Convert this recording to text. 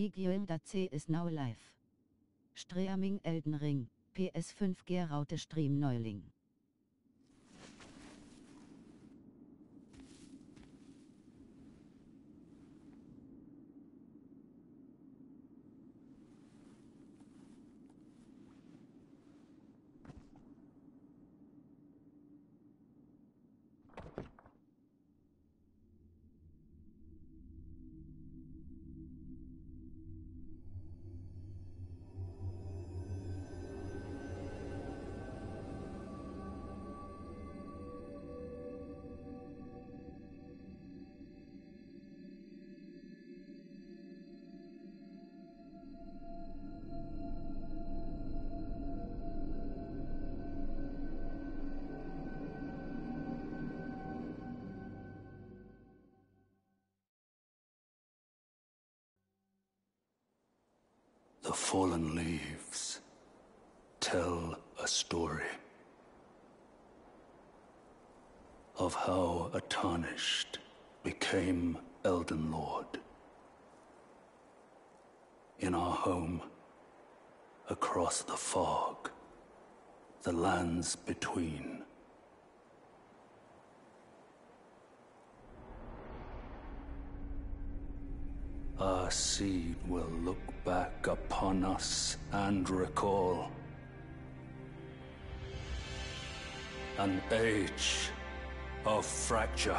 Gigioim.c is now live. Streaming Elden Ring, PS5 Geraute Stream Neuling. The fallen leaves tell a story of how a tarnished became Elden Lord. In our home, across the fog, the lands between. Our seed will look back upon us and recall an age of fracture.